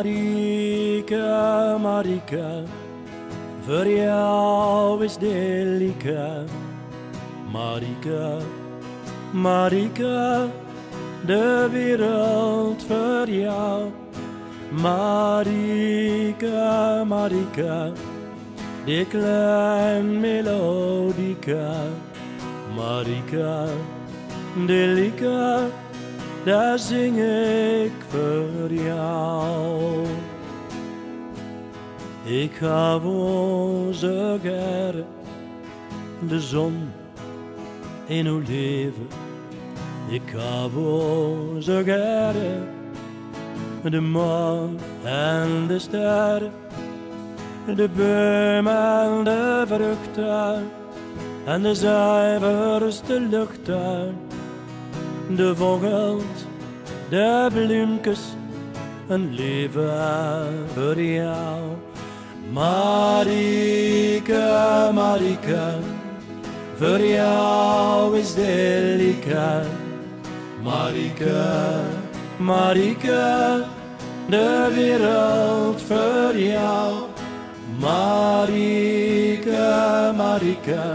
Marika, Marika, voor jou is de. Marika, Marika, de wereld voor jou. Marika, Marika, die klein melodica. Marika, de daar zing ik voor jou. Ik zo gerne de zon in uw leven. Ik zo gerne de maan en de sterren, de boom en de vruchten en de zuiverste luchten, de vogels, de bloemkes, een leven voor jou. Marika, Marika, voor jou is de lieke. Marika, Marika, de wereld voor jou. Marika, Marika,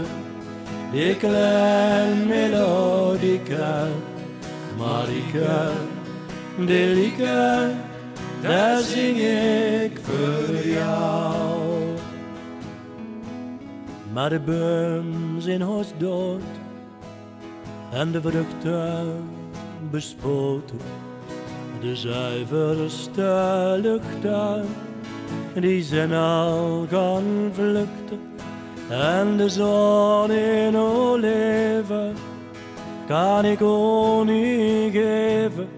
die klein melodica. Marika, de lieke, daar zing ik voor jou. Maar de boom zijn huis dood en de vruchten bespoten. De zuiverste luchten, die zijn al gaan vluchten. En de zon in leven kan ik ook niet geven.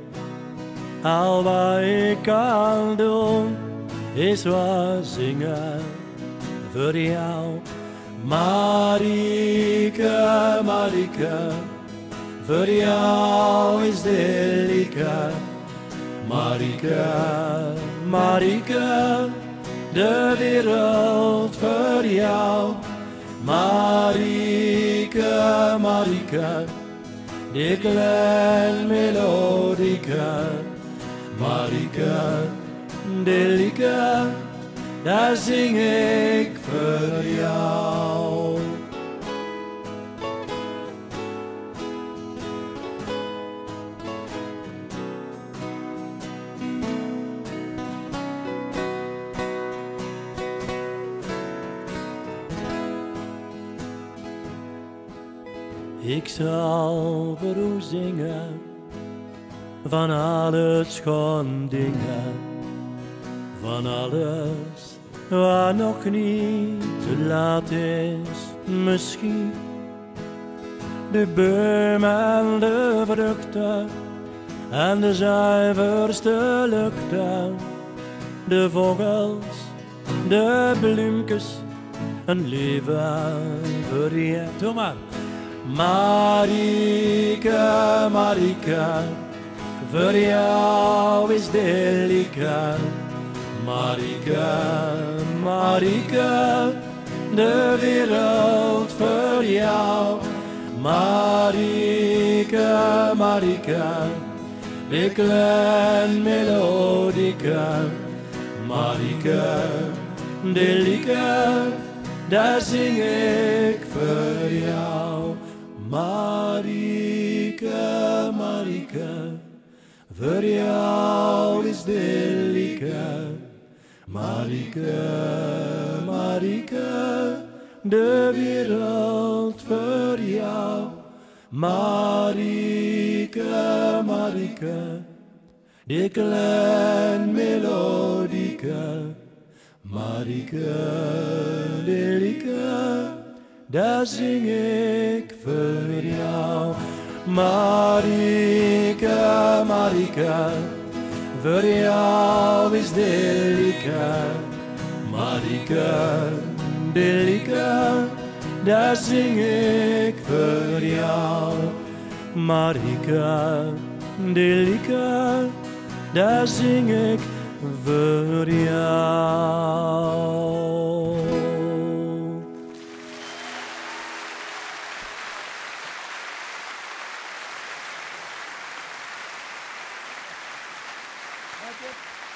Al wat ik kan doen, is wat zingen voor jou. Marika, Marika, voor jou is de lieke. Marika, Marika, de wereld voor jou. Marika, Marika, die klein melodica. Marika, de lieke, daar zing ik voor jou. Ik zal voor zingen van alle schoon dingen, van alles wat nog niet te laat is, misschien. De boom en de vruchten en de zuiverste luchten, de vogels, de bloemkes, een leven voor je. Marika, Marika, voor jou is de lieke. Marika, Marika, de wereld voor jou. Marika, Marika, klein melodica. Marika, de lieke, daar zing ik voor jou. Marika, Marika, voor jou is de lieke. Marika, Marika, de wereld voor jou. Marika, Marika, die klein melodica. Marika, de lieke, daar zing ik voor jou. Marika, Marika, voor jou is de lieke. Marika, de lieke, daar zing ik voor jou. Marika, de lieke, daar zing ik voor jou. like it?